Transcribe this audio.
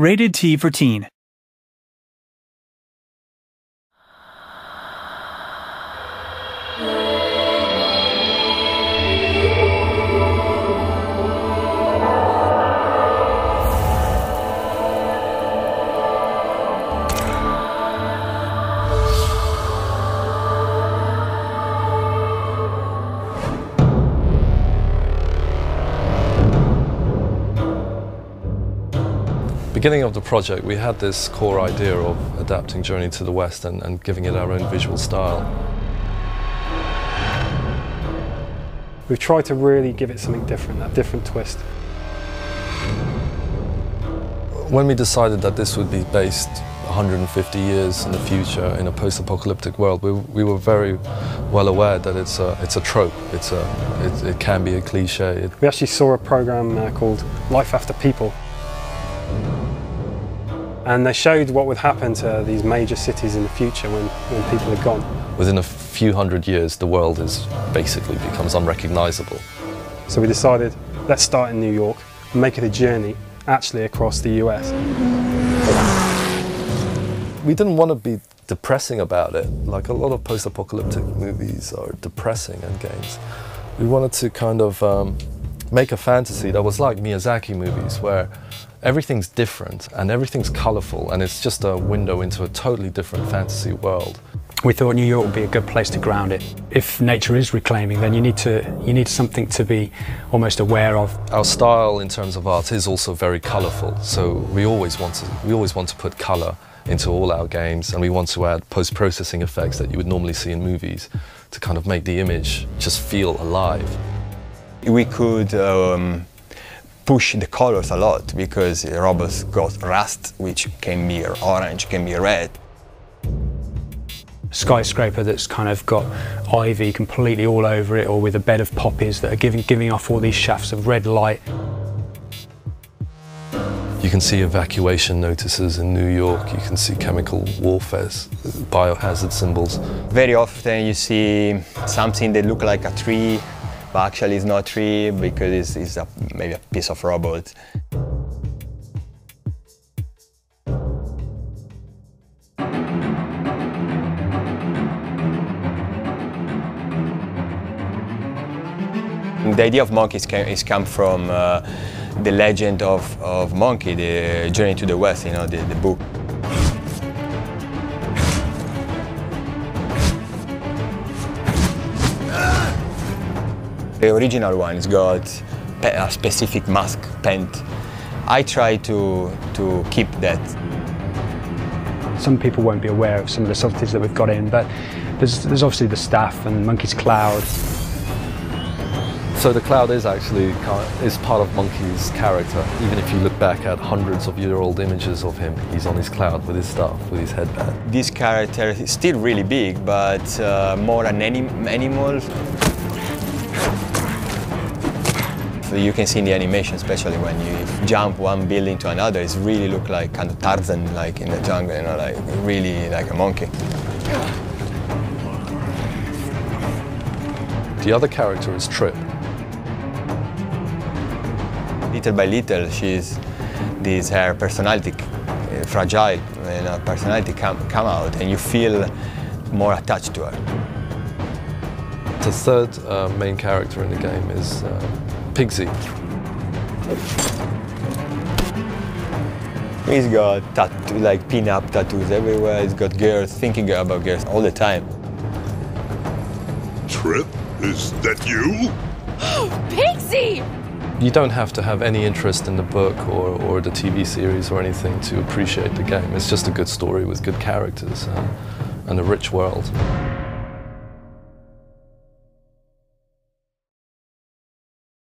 Rated T for Teen. Beginning of the project, we had this core idea of adapting Journey to the West and, and giving it our own visual style. We've tried to really give it something different, a different twist. When we decided that this would be based 150 years in the future in a post-apocalyptic world, we, we, were very well aware that it's a, it's a trope, it's a, it, it can be a cliche. We actually saw a program uh, called Life After People, and they showed what would happen to these major cities in the future when, when people are gone. Within a few hundred years, the world is basically becomes unrecognizable. So we decided, let's start in New York and make it a journey actually across the US. We didn't want to be depressing about it, like a lot of post-apocalyptic movies are depressing and games. We wanted to kind of um, make a fantasy that was like Miyazaki movies, where everything's different and everything's colourful and it's just a window into a totally different fantasy world. We thought New York would be a good place to ground it. If nature is reclaiming, then you need to you need something to be almost aware of. Our style in terms of art is also very colourful, so we always want to we always want to put colour into all our games and we want to add post-processing effects that you would normally see in movies to kind of make the image just feel alive. We could um, push the colors a lot because robots got rust, which can be orange, can be red. Skyscraper that's kind of got ivy completely all over it or with a bed of poppies that are giving, giving off all these shafts of red light. You can see evacuation notices in New York, you can see chemical warfare, biohazard symbols. Very often you see something that looks like a tree but actually it's not tree because it's, it's a, maybe a piece of robot. The idea of monkeys is come from uh, the legend of, of Monkey, the Journey to the West, you know, the, the book. The original one has got a specific mask paint. I try to, to keep that. Some people won't be aware of some of the subtleties that we've got in, but there's, there's obviously the staff and Monkey's Cloud. So the cloud is actually is part of Monkey's character. Even if you look back at hundreds of year-old images of him, he's on his cloud with his staff, with his headband. This character is still really big, but uh, more an anim animal you can see in the animation, especially when you jump one building to another, it really look like kind of Tarzan, like in the jungle, you know, like really like a monkey. The other character is Trip. Little by little, she's this her personality, uh, fragile, you know, personality come, come out, and you feel more attached to her. The third uh, main character in the game is uh, Pigsy. He's got tattoo, like pin-up tattoos everywhere. He's got girls, thinking about girls all the time. Trip, is that you? Pigsy! You don't have to have any interest in the book or, or the TV series or anything to appreciate the game. It's just a good story with good characters uh, and a rich world.